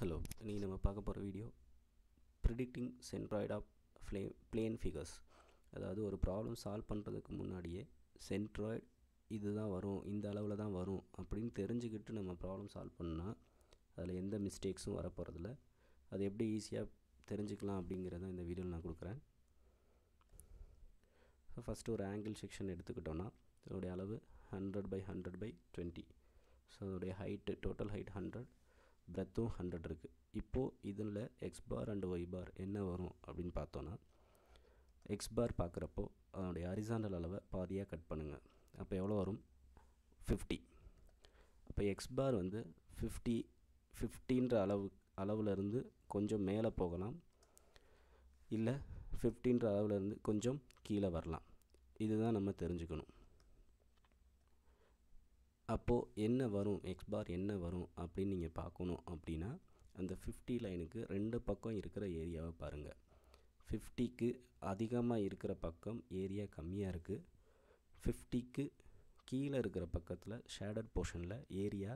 Hello இன்றைக்கி நம்ம பார்க்க போகிற வீடியோ ப்ரிடிக்டிங் சென்ட்ராய்ட் ஆஃப் ஃப்ளே பிளேன் ஃபிகர்ஸ் அதாவது ஒரு ப்ராப்ளம் சால்வ் பண்ணுறதுக்கு முன்னாடியே சென்ட்ராய்ட் இது தான் வரும் இந்த அளவில் தான் வரும் அப்படின்னு தெரிஞ்சுக்கிட்டு நம்ம ப்ராப்ளம் சால்வ் பண்ணால் அதில் எந்த மிஸ்டேக்ஸும் வரப்போகிறதில்ல அது எப்படி ஈஸியாக தெரிஞ்சுக்கலாம் அப்படிங்கிறத இந்த வீடியோவில் நான் கொடுக்குறேன். ஸோ ஃபஸ்ட்டு ஒரு ஆங்கிள் செக்ஷன் எடுத்துக்கிட்டோன்னா இதோடைய அளவு hundred by hundred by twenty so அதோடைய ஹைட்டு டோட்டல் ஹைட் ஹண்ட்ரட் பிரெத்தும் ஹண்ட்ரட் இருக்குது இப்போது இதில் X bar and Y bar என்ன வரும் அப்படின்னு பார்த்தோன்னா எக்ஸ் பார் பார்க்குறப்போ அதனுடைய ஹரிசாண்டல் அளவை பாதியாக கட் பண்ணுங்கள் அப்போ எவ்வளோ வரும்? ஃபிஃப்டி அப்போ எக்ஸ் பார் வந்து ஃபிஃப்டி ஃபிஃப்டின்ற அளவு அளவுலேருந்து கொஞ்சம் மேலே போகலாம். இல்லை ஃபிஃப்டின்ற அளவுலேருந்து கொஞ்சம் கீழே வரலாம். இதுதான் நம்ம தெரிஞ்சுக்கணும். அப்போது என்ன வரும்? எக்ஸ் பார் என்ன வரும்? அப்படின்னு நீங்கள் பார்க்கணும் அப்படின்னா அந்த ஃபிஃப்டி லைனுக்கு ரெண்டு பக்கம் இருக்கிற ஏரியாவை பாருங்கள் ஃபிஃப்டிக்கு அதிகமாக இருக்கிற பக்கம் ஏரியா கம்மியாக இருக்குது ஃபிஃப்டிக்கு கீழே இருக்கிற பக்கத்தில் ஷேடட் போர்ஷனில் ஏரியா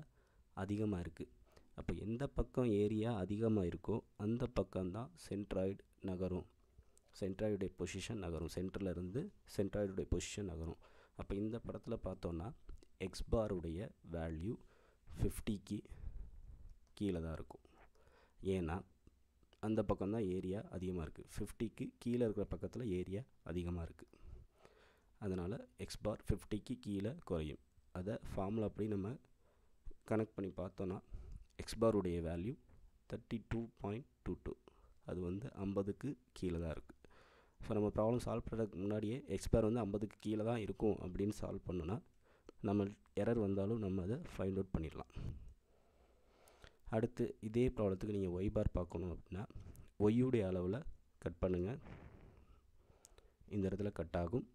அதிகமாக இருக்குது அப்போ எந்த பக்கம் ஏரியா அதிகமாக இருக்கோ அந்த பக்கம்தான் சென்ட்ராய்டு நகரும். சென்ட்ராய்டுடைய பொசிஷன் நகரும். சென்டரில் இருந்து சென்ட்ராய்டுடைய பொசிஷன் நகரும். அப்போ இந்த படத்தில் பார்த்தோன்னா எக்ஸ் பாருடைய வேல்யூ ஃபிஃப்டிக்கு கீழே தான் இருக்கும். ஏன்னா அந்த பக்கம் தான் ஏரியா அதிகமாக இருக்குது ஃபிஃப்டிக்கு கீழே இருக்கிற பக்கத்தில் ஏரியா அதிகமாக இருக்குது அதனால் எக்ஸ் பார் ஃபிஃப்டிக்கு கீழே குறையும். அதை ஃபார்முலா அப்படி நம்ம கனெக்ட் பண்ணி பார்த்தோன்னா X பாருடைய value thirty two point two two அது வந்து ஐம்பதுக்கு கீழே தான் இருக்குது ஸோ நம்ம ப்ராப்ளம் சால்வ் பண்ணுறதுக்கு முன்னாடியே எக்ஸ்பார் வந்து ஐம்பதுக்கு கீழே தான் இருக்கும் அப்படின்னு சால்வ் பண்ணோன்னா நம்ம எரர் வந்தாலும் நம்ம அதை ஃபைண்ட் அவுட் பண்ணிடலாம். அடுத்து இதே ப்ராப்ளத்துக்கு நீங்கள் ஒய் பார் பார்க்கணும் அப்படின்னா ஒய்யுடைய அளவில் கட் பண்ணுங்கள் இந்த இடத்துல கட் ஆகும்.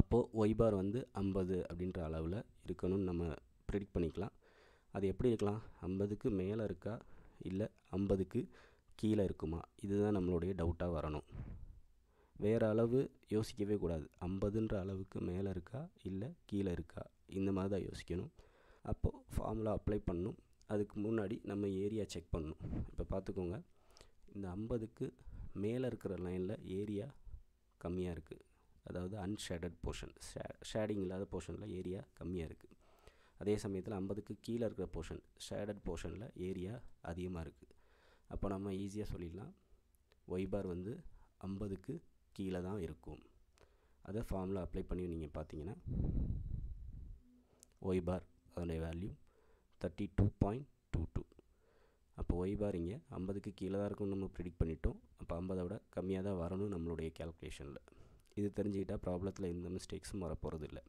அப்போது ஒய் பார் வந்து ஐம்பது அப்படின்ற அளவில் இருக்கணும்னு நம்ம ப்ரிடிக்ட் பண்ணிக்கலாம். அது எப்படி இருக்கலாம்? ஐம்பதுக்கு மேலே இருக்கா? இல்லை ஐம்பதுக்கு கீழே இருக்குமா? இதுதான் நம்மளுடைய டவுட்டாக வரணும். வேறு அளவு யோசிக்கவே கூடாது. ஐம்பதுன்ற அளவுக்கு மேலே இருக்கா? இல்லை கீழே இருக்கா? இந்த மாதிரி தான் யோசிக்கணும். அப்போது ஃபார்முலா அப்ளை பண்ணணும். அதுக்கு முன்னாடி நம்ம ஏரியா செக் பண்ணணும். இப்போ பார்த்துக்கோங்க. இந்த ஐம்பதுக்கு மேலே இருக்கிற லைனில் ஏரியா கம்மியாக இருக்குது அதாவது அன்ஷேடட் போர்ஷன் ஷே ஷேடிங் இல்லாத போர்ஷனில் ஏரியா கம்மியாக இருக்குது அதே சமயத்தில் ஐம்பதுக்கு கீழே இருக்கிற போர்ஷன் ஷேடட் போர்ஷனில் ஏரியா அதிகமாக இருக்குது அப்போ நம்ம ஈஸியாக சொல்லிடலாம். ஒய் பார் வந்து ஐம்பதுக்கு கீழே தான் இருக்கும். அதை ஃபார்மில் அப்ளை பண்ணி நீங்கள் பார்த்தீங்கன்னா ஒய் பார் அதனுடைய value thirty two point two two அப்போ ஒய் பார் இங்கே ஐம்பதுக்கு கீழே தான் இருக்கும்னு நம்ம ப்ரிடிக்ட் பண்ணிட்டோம். அப்போ ஐம்பதை விட கம்மியாக தான் வரணும் நம்மளுடைய கேல்குலேஷனில் இது தெரிஞ்சுக்கிட்டால் ப்ராப்ளத்தில் எந்த மிஸ்டேக்ஸும் வரப்போகிறது இல்லை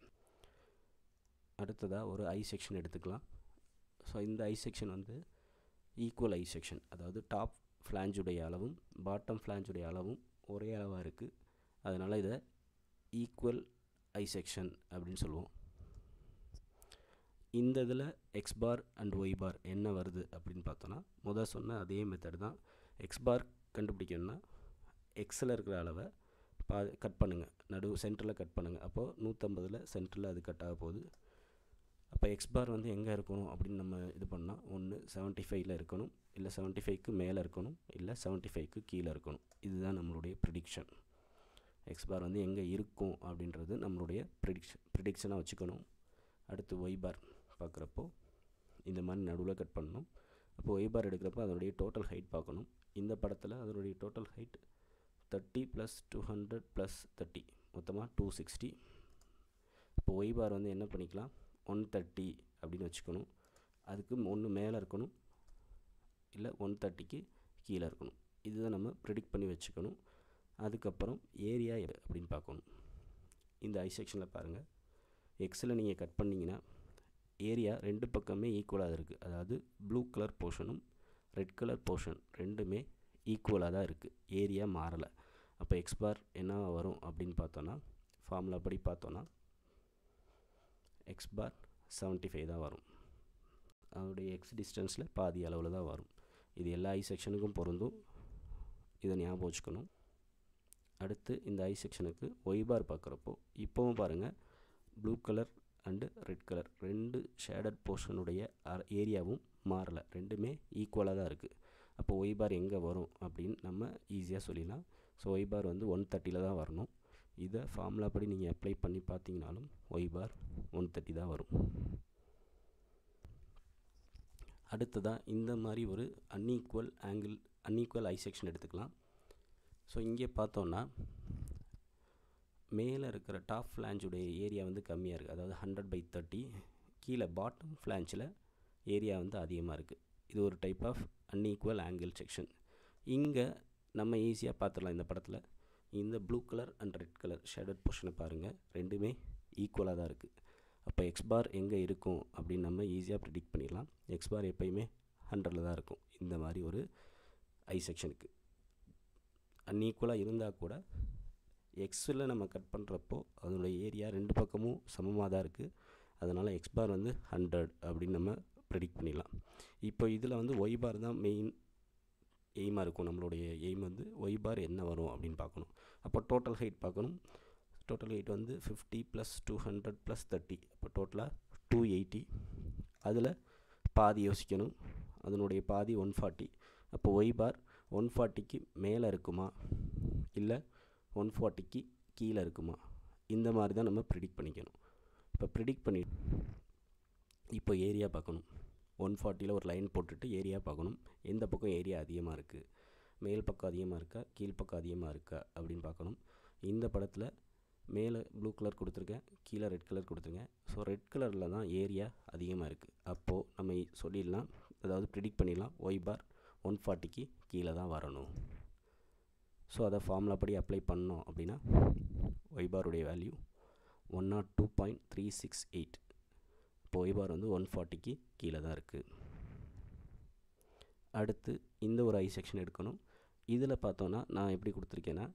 அடுத்ததாக ஒரு ஐ செக்ஷன் எடுத்துக்கலாம். ஸோ இந்த ஐ செக்ஷன் வந்து ஈக்குவல் ஐ செக்ஷன் அதாவது டாப் ஃப்ளாஞ்சுடைய அளவும் பாட்டம் ஃப்ளாஞ்சுடைய அளவும் ஒரே அளவாக இருக்குது அதனால் இதை ஈக்குவல் ஐ செக்ஷன் அப்படின்னு சொல்லுவோம். இந்த இதில் X bar and Y bar என்ன வருது அப்படின்னு பார்த்தோன்னா முதல் சொன்ன அதே மெத்தட் தான். எக்ஸ் பார் கண்டுபிடிக்கணும்னா எக்ஸில் இருக்கிற அளவை பா கட் பண்ணுங்கள் நடு சென்டரில் கட் பண்ணுங்கள் அப்போது நூற்றம்பதில் சென்டரில் அது கட் ஆக போகுது. அப்போ எக்ஸ் பார் வந்து எங்கே இருக்கணும் அப்படின்னு நம்ம இது பண்ணால் ஒன்று செவன்ட்டி ஃபைவ்ல இருக்கணும் இல்லை செவன்ட்டி ஃபைவ்க்கு மேலே இருக்கணும் இல்லை செவன்ட்டி ஃபைவ்க்கு கீழே இருக்கணும். இதுதான் நம்மளுடைய ப்ரிடிக்ஷன் எக்ஸ் பார் வந்து எங்கே இருக்கும் அப்படின்றது நம்மளுடைய ப்ரிடிக்ஷன் ப்ரிடிக்ஷனாக வச்சுக்கணும். அடுத்து ஒய் பார் பார்க்குறப்போ இந்த மாதிரி நடுவில் கட் பண்ணணும். அப்போ ஒய் பார் எடுக்கிறப்போ அதனுடைய டோட்டல் ஹைட் பார்க்கணும். இந்த படத்தில் அதனுடைய total height thirty plus two hundred plus thirty மொத்தமாக டூ சிக்ஸ்டி இப்போ ஒய் பார் வந்து என்ன பண்ணிக்கலாம்? ஒன் தேர்ட்டி அப்படின்னு வச்சுக்கணும். அதுக்கு ஒன்று மேலே இருக்கணும். இல்லை ஒன் தேர்ட்டிக்கு கீழே இருக்கணும். இதுதான் நம்ம ப்ரிடிக்ட் பண்ணி வச்சுக்கணும். அதுக்கப்புறம் ஏரியா அப்படின்னு பார்க்கணும். இந்த ஐ செக்ஷனில் பாருங்கள் எக்ஸில் நீங்கள் கட் பண்ணிங்கன்னா ஏரியா ரெண்டு பக்கமே ஈக்குவலாக இருக்குது அதாவது ப்ளூ கலர் போர்ஷனும் ரெட் கலர் போர்ஷன் ரெண்டுமே ஈக்குவலாக தான் இருக்குது ஏரியா மாறலை. அப்போ எக்ஸ்பார் என்ன வரும் அப்படின்னு பார்த்தோன்னா ஃபார்முலா படி பார்த்தோன்னா எக்ஸ் பார் செவன்ட்டி ஃபைவ் தான் வரும். அதோடைய எக்ஸ் டிஸ்டன்ஸில் பாதி அளவில் தான் வரும். இது எல்லா ஐ செக்ஷனுக்கும் பொருந்தும். இதை ஞாபகம் வச்சுக்கணும். அடுத்து இந்த ஐ செக்ஷனுக்கு ஒய் பார் பார்க்குறப்போ இப்போவும் பாருங்கள் blue colour and red colour ரெண்டு ஷேடட் போர்ஷனுடைய ஏரியாவும் மாறலை. ரெண்டுமே ஈக்குவலாக தான் இருக்குது அப்போ ஒய் பார் எங்கே வரும் அப்படின்னு நம்ம ஈஸியாக சொல்லிடலாம். ஸோ ஒய் பார் வந்து ஒன் தேர்ட்டியில் தான் வரணும். இதை ஃபார்முலா படி நீங்கள் அப்ளை பண்ணி பார்த்தீங்கனாலும் ஒய் பார் ஒன் தேர்ட்டி தான் வரும். அடுத்ததாக இந்த மாதிரி ஒரு unequal angle unequal I section எடுத்துக்கலாம். ஸோ இங்கே பார்த்தோன்னா மேலே இருக்கிற டாப் ஃப்ளான்ஜுடைய ஏரியா வந்து கம்மியாக இருக்குது அதாவது ஹண்ட்ரட் பை தேர்ட்டி கீழே பாட்டம் ஃப்ளான்ஜில் ஏரியா வந்து அதிகமாக இருக்குது இது ஒரு type of unequal angle section இங்கே நம்ம ஈஸியாக பார்த்துடலாம் இந்த படத்தில். இந்த blue colour and red colour shaded போர்ஷனை பாருங்கள் ரெண்டுமே ஈக்குவலாக தான் இருக்குது அப்போ எக்ஸ் பார் எங்கே இருக்கும் அப்படின்னு நம்ம ஈஸியாக ப்ரிடிக்ட் பண்ணிடலாம். எக்ஸ் பார் எப்போயுமே ஹண்ட்ரடில் தான் இருக்கும். இந்த மாதிரி ஒரு ஐ செக்ஷனுக்கு அன்ஈக்குவலாக இருந்தால் கூட எக்ஸில் நம்ம கட் பண்ணுறப்போ அதனுடைய ஏரியா ரெண்டு பக்கமும் சமமாக தான் இருக்குது அதனால் எக்ஸ் பார் வந்து ஹண்ட்ரட் அப்படின்னு நம்ம ப்ரெடிக்ட் பண்ணிடலாம். இப்போ இதில் வந்து ஒய் பார் தான் மெயின் எய்மாக இருக்கும். நம்மளுடைய எய்ம் வந்து ஒய் பார் என்ன வரும் அப்படின்னு பார்க்கணும். அப்போ டோட்டல் ஹைட் பார்க்கணும். டோட்டல் ஹைட் வந்து fifty plus two hundred plus thirty அப்போ டோட்டலாக டூ எயிட்டி அதில் பாதி யோசிக்கணும். அதனுடைய பாதி ஒன் ஃபார்ட்டி அப்போ ஒய் பார் ஒன் ஃபார்ட்டிக்கு மேலே இருக்குமா? இல்லை ஒன் ஃபார்ட்டிக்கு கீழே இருக்குமா? இந்த மாதிரி தான் நம்ம ப்ரிடிக்ட் பண்ணிக்கணும். இப்போ ப்ரிடிக்ட் பண்ணி இப்போ ஏரியா பார்க்கணும். ஒன் ஃபார்ட்டியில் ஒரு லைன் போட்டுட்டு ஏரியா பார்க்கணும். எந்த பக்கம் ஏரியா அதிகமாக இருக்குது மேல் பக்கம் அதிகமாக இருக்கா? கீழ் பக்கம் அதிகமாக இருக்கா? அப்படின்னு பார்க்கணும். இந்த படத்தில் மேலே ப்ளூ கலர் கொடுத்துருக்கேன் கீழே ரெட் கலர் கொடுத்துருக்கேன். ஸோ ரெட் கலரில் தான் ஏரியா அதிகமாக இருக்குது அப்போது நம்ம சொல்லிடலாம் அதாவது ப்ரிடிக்ட் பண்ணிடலாம் ஒய் பார் ஒன் ஃபார்ட்டிக்கு கீழே தான் வரணும். ஸோ அதை ஃபார்முலா படி அப்ளை பண்ணோம் அப்படின்னா ஒய்பாருடைய value one nought two point three six eight இப்போ ஒய்பார் வந்து ஒன் ஃபார்ட்டிக்கு கீழே தான் இருக்குது அடுத்து இந்த ஒரு ஐ செக்ஷன் எடுக்கணும். இதில் பார்த்தோன்னா நான் எப்படி கொடுத்துருக்கேன்னா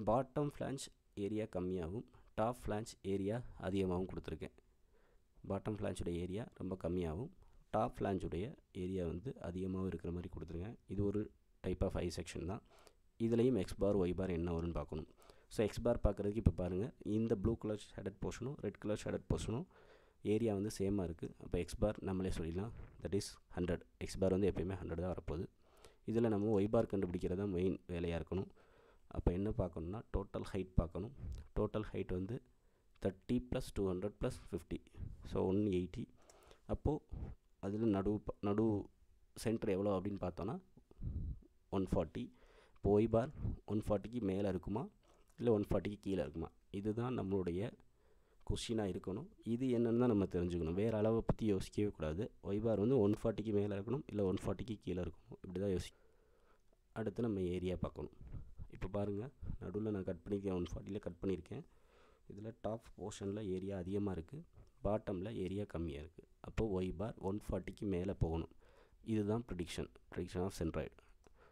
பாட்டம் ஃப்ளான்ச் ஏரியா கம்மியாகவும் டாப் ஃப்ளான்ச் ஏரியா அதிகமாகவும் கொடுத்துருக்கேன். பாட்டம் ஃப்ளான்ச்சுடைய ஏரியா ரொம்ப கம்மியாகவும் டாப் ஃப்ளான்ச்சுடைய ஏரியா வந்து அதிகமாகவும் இருக்கிற மாதிரி கொடுத்துருங்க. இது ஒரு டைப் ஆஃப் ஐ செக்ஷன் தான். இதுலேயும் எக்ஸ் பார் ஒய் பார் என்ன வரும்னு பார்க்கணும். ஸோ எக்ஸ் பார் பார்க்குறதுக்கு இப்போ பாருங்கள் இந்த ப்ளூ கலர் ஷேடட் போர்ஷனும் ரெட் கலர் ஷேடட் போர்ஷனும் ஏரியா வந்து சேமாக இருக்குது அப்போ எக்ஸ் பார் நம்மளே சொல்லிடலாம். That is hundred x bar வந்து எப்போயுமே ஹண்ட்ரட் தான் வரப்போகுது. இதில் நம்ம ஒய் பார் கண்டுபிடிக்கிறது தான் மெயின் வேலையாக இருக்கணும். அப்போ என்ன பார்க்கணுன்னா டோட்டல் ஹைட் பார்க்கணும். டோட்டல் ஹைட் வந்து thirty plus two hundred plus fifty so one eighty அப்போது அதில் நடு நடு சென்டர் எவ்வளோ அப்படின்னு பார்த்தோன்னா ஒன் ஃபார்ட்டி இப்போ பார் ஒன் ஃபார்ட்டிக்கு மேலே இருக்குமா? இல்லை ஒன் ஃபார்ட்டிக்கு கீழே இருக்குமா? இதுதான் நம்மளுடைய கொஷினாக இருக்கணும். இது என்னென்னு தான் நம்ம தெரிஞ்சுக்கணும். வேறு அளவை பற்றி யோசிக்கவே கூடாது. ஒய் பார் வந்து ஒன் ஃபார்ட்டிக்கு மேலே இருக்கணும் இல்லை ஒன் ஃபார்ட்டிக்கு கீழே இருக்கணும். இப்படி தான் யோசி அடுத்து நம்ம ஏரியா பார்க்கணும். இப்போ பாருங்கள் நடுவில் நான் கட் பண்ணியிருக்கேன் ஒன் ஃபார்ட்டியில் கட் பண்ணியிருக்கேன் இதில் டாப் போர்ஷனில் ஏரியா அதிகமாக இருக்குது பாட்டமில் ஏரியா கம்மியாக இருக்குது அப்போது ஒய் பார் ஒன் ஃபார்ட்டிக்கு மேலே போகணும். இதுதான் ப்ரிடிக்ஷன் ப்ரிடிக்ஷன் ஆஃப் சென்ட்ராய்டு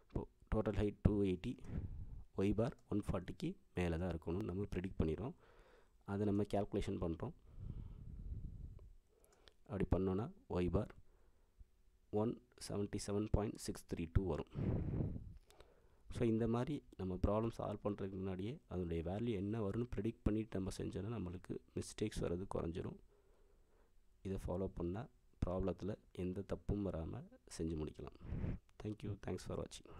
இப்போது total height two eighty y bar one ஃபார்ட்டிக்கு மேலே தான் இருக்கணும். நம்ம ப்ரிடிக்ட் பண்ணிடுறோம். அதை நம்ம கேல்குலேஷன் பண்ணுறோம் அப்படி பண்ணோன்னா y bar one seventy seven point six three two வரும். ஸோ இந்த மாதிரி நம்ம ப்ராப்ளம் சால்வ் பண்ணுறதுக்கு முன்னாடியே அதனுடைய வேல்யூ என்ன வரும்னு ப்ரெடிக்ட் பண்ணிவிட்டு நம்ம செஞ்சோன்னா நம்மளுக்கு மிஸ்டேக்ஸ் வர்றது குறைஞ்சிரும். இதை ஃபாலோ பண்ணால் ப்ராப்ளத்தில் எந்த தப்பும் வராமல் செஞ்சு முடிக்கலாம். தேங்க்யூ தேங்க்ஸ் ஃபார் வாட்சிங்